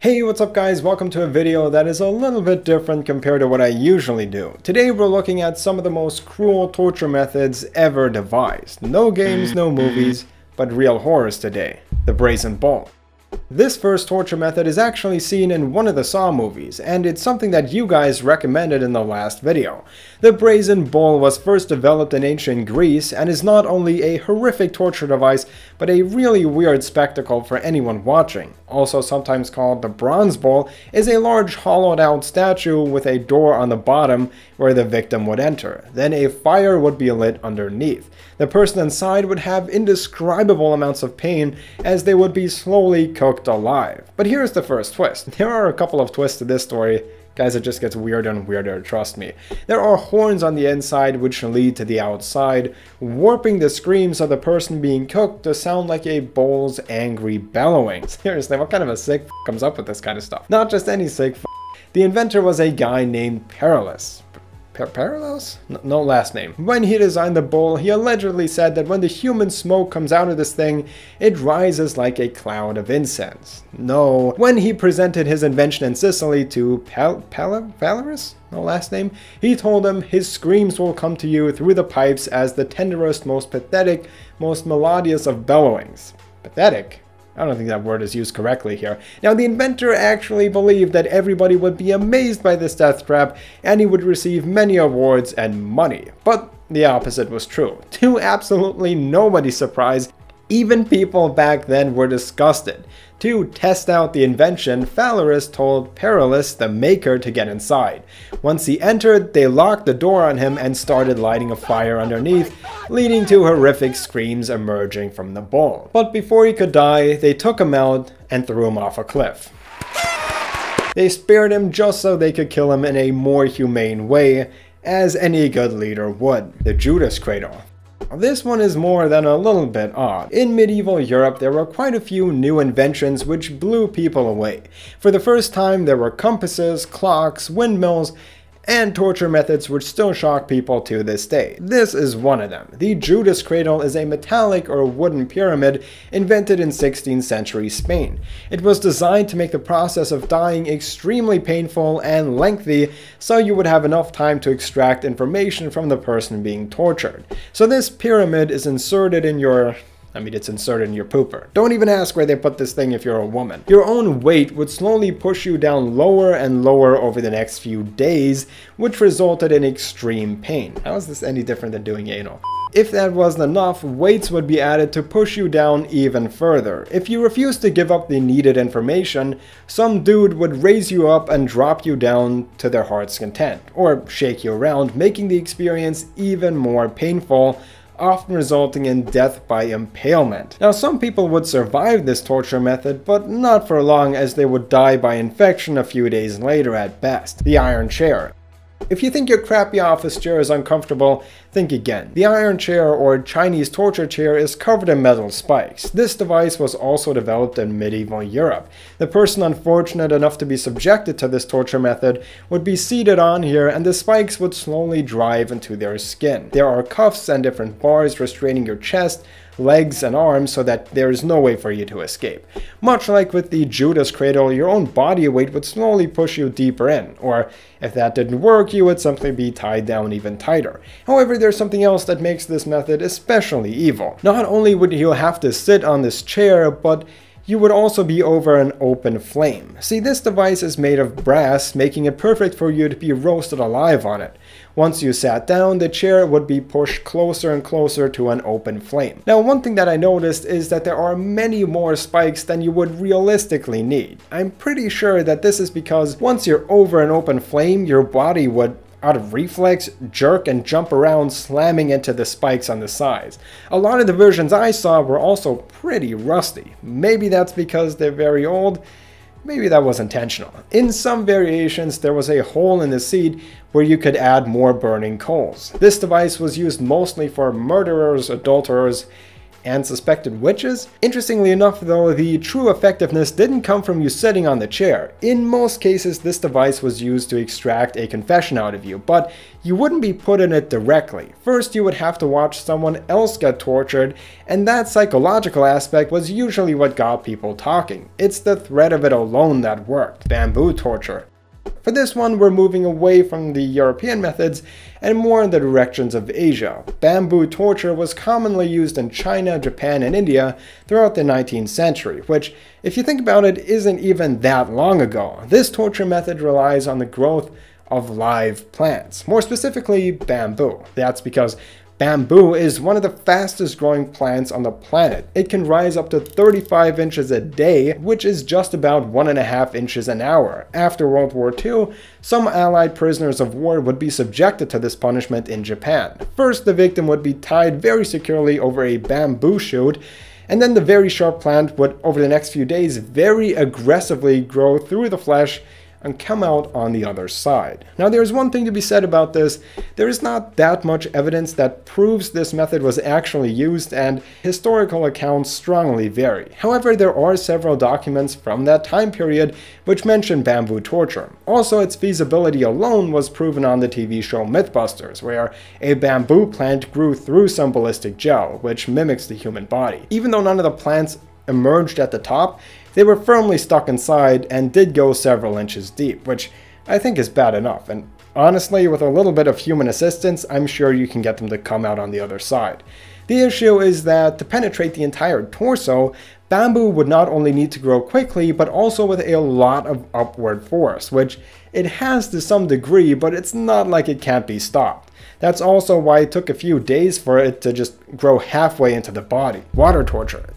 Hey, what's up guys? Welcome to a video that is a little bit different compared to what I usually do. Today we're looking at some of the most cruel torture methods ever devised. No games, no movies, but real horrors today. The Brazen Bull. This first torture method is actually seen in one of the Saw movies, and it's something that you guys recommended in the last video. The brazen bull was first developed in ancient Greece and is not only a horrific torture device, but a really weird spectacle for anyone watching. Also sometimes called the bronze bull, is a large hollowed out statue with a door on the bottom where the victim would enter. Then a fire would be lit underneath. The person inside would have indescribable amounts of pain as they would be slowly cooked alive. But here's the first twist. There are a couple of twists to this story. Guys, it just gets weirder and weirder, trust me. There are horns on the inside which lead to the outside, warping the screams of the person being cooked to sound like a bull's angry bellowing. Seriously, what kind of a sick comes up with this kind of stuff? Not just any sick The inventor was a guy named Paralis. Paralos? No, no last name. When he designed the bowl, he allegedly said that when the human smoke comes out of this thing, it rises like a cloud of incense. No. When he presented his invention in Sicily to Pal Pal? No last name? He told him his screams will come to you through the pipes as the tenderest, most pathetic, most melodious of bellowings. Pathetic? I don't think that word is used correctly here. Now, the inventor actually believed that everybody would be amazed by this death trap and he would receive many awards and money. But the opposite was true. To absolutely nobody's surprise, even people back then were disgusted. To test out the invention, Phalaris told Paralis, the maker, to get inside. Once he entered, they locked the door on him and started lighting a fire underneath, leading to horrific screams emerging from the bowl. But before he could die, they took him out and threw him off a cliff. They spared him just so they could kill him in a more humane way, as any good leader would, the Judas Cradle. This one is more than a little bit odd. In medieval Europe, there were quite a few new inventions which blew people away. For the first time, there were compasses, clocks, windmills, and torture methods which still shock people to this day. This is one of them. The Judas cradle is a metallic or wooden pyramid invented in 16th century Spain. It was designed to make the process of dying extremely painful and lengthy so you would have enough time to extract information from the person being tortured. So this pyramid is inserted in your I mean, it's inserted in your pooper. Don't even ask where they put this thing if you're a woman. Your own weight would slowly push you down lower and lower over the next few days, which resulted in extreme pain. How is this any different than doing anal? If that wasn't enough, weights would be added to push you down even further. If you refused to give up the needed information, some dude would raise you up and drop you down to their heart's content, or shake you around, making the experience even more painful often resulting in death by impalement. Now some people would survive this torture method, but not for long as they would die by infection a few days later at best. The iron chair. If you think your crappy office chair is uncomfortable, think again. The iron chair or Chinese torture chair is covered in metal spikes. This device was also developed in medieval Europe. The person unfortunate enough to be subjected to this torture method would be seated on here and the spikes would slowly drive into their skin. There are cuffs and different bars restraining your chest, legs and arms so that there is no way for you to escape. Much like with the Judas cradle, your own body weight would slowly push you deeper in, or if that didn't work, you would simply be tied down even tighter. However, there's something else that makes this method especially evil. Not only would you have to sit on this chair, but you would also be over an open flame. See, this device is made of brass, making it perfect for you to be roasted alive on it. Once you sat down, the chair would be pushed closer and closer to an open flame. Now, one thing that I noticed is that there are many more spikes than you would realistically need. I'm pretty sure that this is because once you're over an open flame, your body would out of reflex, jerk, and jump around, slamming into the spikes on the sides. A lot of the versions I saw were also pretty rusty. Maybe that's because they're very old, maybe that was intentional. In some variations, there was a hole in the seat where you could add more burning coals. This device was used mostly for murderers, adulterers, and suspected witches? Interestingly enough though, the true effectiveness didn't come from you sitting on the chair. In most cases this device was used to extract a confession out of you, but you wouldn't be put in it directly. First you would have to watch someone else get tortured, and that psychological aspect was usually what got people talking. It's the threat of it alone that worked. Bamboo torture. For this one, we're moving away from the European methods and more in the directions of Asia. Bamboo torture was commonly used in China, Japan, and India throughout the 19th century, which, if you think about it, isn't even that long ago. This torture method relies on the growth of live plants, more specifically bamboo. That's because Bamboo is one of the fastest growing plants on the planet. It can rise up to 35 inches a day, which is just about one and a half inches an hour. After World War II, some Allied prisoners of war would be subjected to this punishment in Japan. First, the victim would be tied very securely over a bamboo shoot, and then the very sharp plant would, over the next few days, very aggressively grow through the flesh and come out on the other side. Now there's one thing to be said about this, there is not that much evidence that proves this method was actually used and historical accounts strongly vary. However, there are several documents from that time period which mention bamboo torture. Also, its feasibility alone was proven on the TV show Mythbusters, where a bamboo plant grew through some ballistic gel, which mimics the human body. Even though none of the plants emerged at the top, they were firmly stuck inside and did go several inches deep, which I think is bad enough, and honestly, with a little bit of human assistance, I'm sure you can get them to come out on the other side. The issue is that to penetrate the entire torso, bamboo would not only need to grow quickly, but also with a lot of upward force, which it has to some degree, but it's not like it can't be stopped. That's also why it took a few days for it to just grow halfway into the body. Water torture.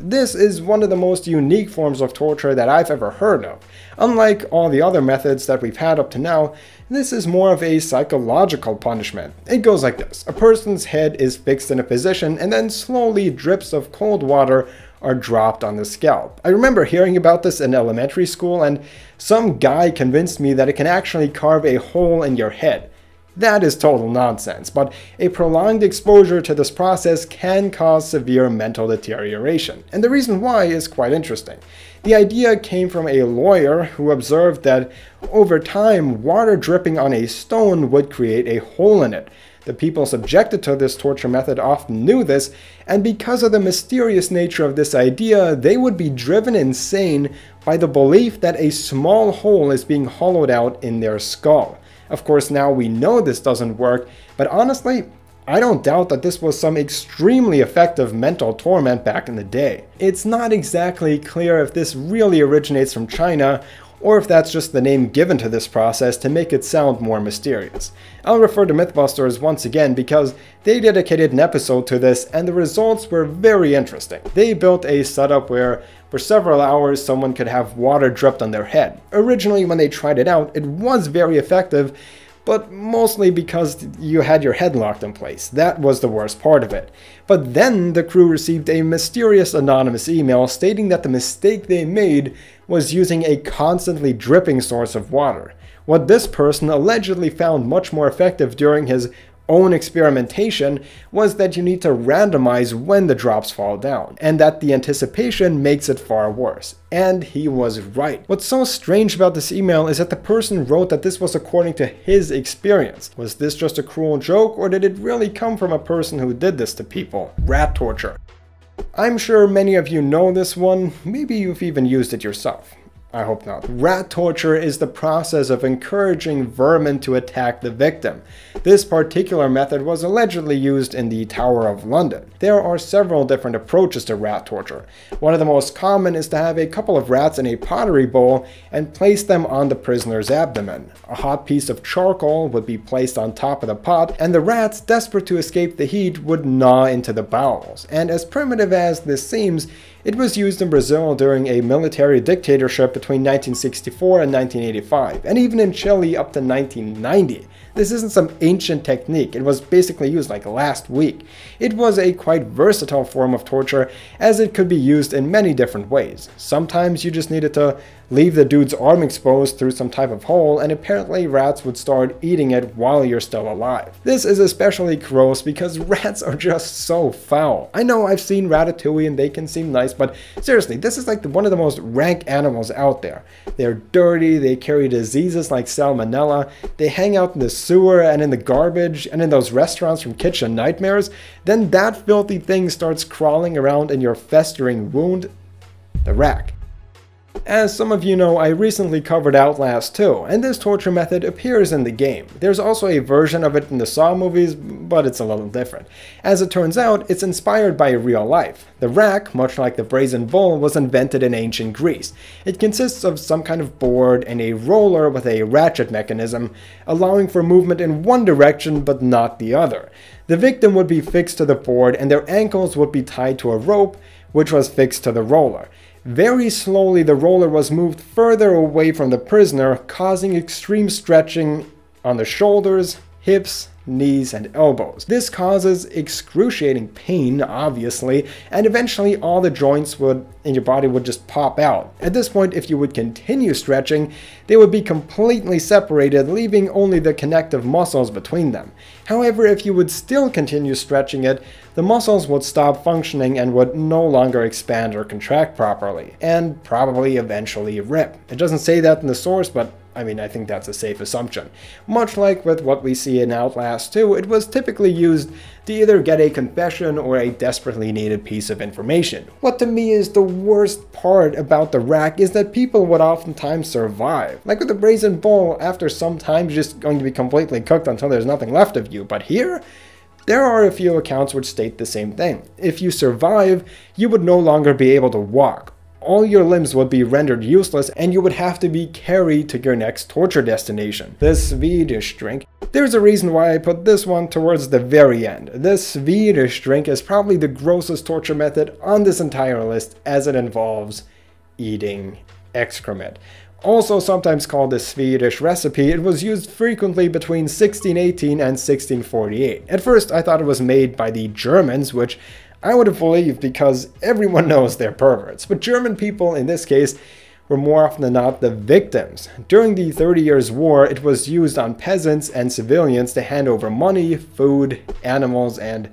This is one of the most unique forms of torture that I've ever heard of. Unlike all the other methods that we've had up to now, this is more of a psychological punishment. It goes like this. A person's head is fixed in a position and then slowly drips of cold water are dropped on the scalp. I remember hearing about this in elementary school and some guy convinced me that it can actually carve a hole in your head. That is total nonsense, but a prolonged exposure to this process can cause severe mental deterioration. And the reason why is quite interesting. The idea came from a lawyer who observed that over time, water dripping on a stone would create a hole in it. The people subjected to this torture method often knew this, and because of the mysterious nature of this idea, they would be driven insane by the belief that a small hole is being hollowed out in their skull. Of course, now we know this doesn't work, but honestly, I don't doubt that this was some extremely effective mental torment back in the day. It's not exactly clear if this really originates from China or if that's just the name given to this process to make it sound more mysterious. I'll refer to Mythbusters once again because they dedicated an episode to this and the results were very interesting. They built a setup where for several hours someone could have water dripped on their head. Originally when they tried it out, it was very effective but mostly because you had your head locked in place. That was the worst part of it. But then the crew received a mysterious anonymous email stating that the mistake they made was using a constantly dripping source of water. What this person allegedly found much more effective during his own experimentation was that you need to randomize when the drops fall down, and that the anticipation makes it far worse. And he was right. What's so strange about this email is that the person wrote that this was according to his experience. Was this just a cruel joke, or did it really come from a person who did this to people? Rat torture. I'm sure many of you know this one, maybe you've even used it yourself. I hope not. Rat torture is the process of encouraging vermin to attack the victim. This particular method was allegedly used in the Tower of London. There are several different approaches to rat torture. One of the most common is to have a couple of rats in a pottery bowl and place them on the prisoner's abdomen. A hot piece of charcoal would be placed on top of the pot, and the rats, desperate to escape the heat, would gnaw into the bowels. And as primitive as this seems, it was used in Brazil during a military dictatorship between 1964 and 1985, and even in Chile up to 1990. This isn't some ancient technique, it was basically used like last week. It was a quite versatile form of torture as it could be used in many different ways. Sometimes you just needed to leave the dude's arm exposed through some type of hole, and apparently rats would start eating it while you're still alive. This is especially gross because rats are just so foul. I know I've seen Ratatouille and they can seem nice, but seriously, this is like the, one of the most rank animals out there. They're dirty, they carry diseases like salmonella, they hang out in the sewer and in the garbage and in those restaurants from Kitchen Nightmares. Then that filthy thing starts crawling around in your festering wound, the rack. As some of you know, I recently covered Outlast 2, and this torture method appears in the game. There's also a version of it in the Saw movies, but it's a little different. As it turns out, it's inspired by real life. The rack, much like the brazen bull, was invented in ancient Greece. It consists of some kind of board and a roller with a ratchet mechanism, allowing for movement in one direction but not the other. The victim would be fixed to the board and their ankles would be tied to a rope, which was fixed to the roller. Very slowly the roller was moved further away from the prisoner, causing extreme stretching on the shoulders, hips, knees, and elbows. This causes excruciating pain, obviously, and eventually all the joints would in your body would just pop out. At this point, if you would continue stretching, they would be completely separated, leaving only the connective muscles between them. However, if you would still continue stretching it, the muscles would stop functioning and would no longer expand or contract properly, and probably eventually rip. It doesn't say that in the source, but I mean, I think that's a safe assumption. Much like with what we see in Outlast 2, it was typically used to either get a confession or a desperately needed piece of information. What to me is the worst part about the rack is that people would oftentimes survive. Like with the Brazen Bull, after some time you're just going to be completely cooked until there's nothing left of you, but here, there are a few accounts which state the same thing. If you survive, you would no longer be able to walk, all your limbs would be rendered useless and you would have to be carried to your next torture destination, the Swedish drink. There's a reason why I put this one towards the very end. The Swedish drink is probably the grossest torture method on this entire list as it involves eating excrement. Also sometimes called the Swedish recipe, it was used frequently between 1618 and 1648. At first I thought it was made by the Germans, which I would have believed because everyone knows they're perverts, but German people in this case were more often than not the victims. During the Thirty Years' War, it was used on peasants and civilians to hand over money, food, animals, and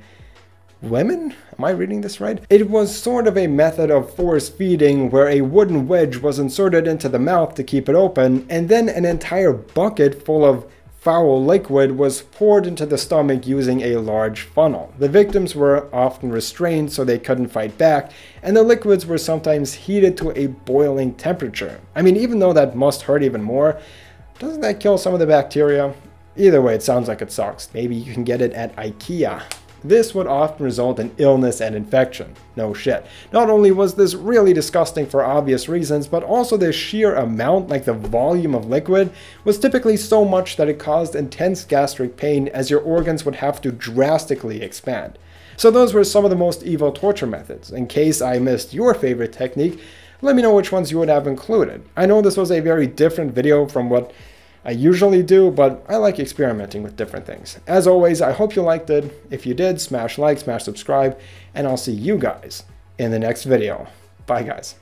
women? Am I reading this right? It was sort of a method of force feeding where a wooden wedge was inserted into the mouth to keep it open, and then an entire bucket full of foul liquid was poured into the stomach using a large funnel. The victims were often restrained so they couldn't fight back, and the liquids were sometimes heated to a boiling temperature. I mean, even though that must hurt even more, doesn't that kill some of the bacteria? Either way, it sounds like it sucks. Maybe you can get it at IKEA. This would often result in illness and infection. No shit. Not only was this really disgusting for obvious reasons, but also the sheer amount, like the volume of liquid, was typically so much that it caused intense gastric pain as your organs would have to drastically expand. So those were some of the most evil torture methods. In case I missed your favorite technique, let me know which ones you would have included. I know this was a very different video from what I usually do, but I like experimenting with different things. As always, I hope you liked it. If you did, smash like, smash subscribe, and I'll see you guys in the next video. Bye guys.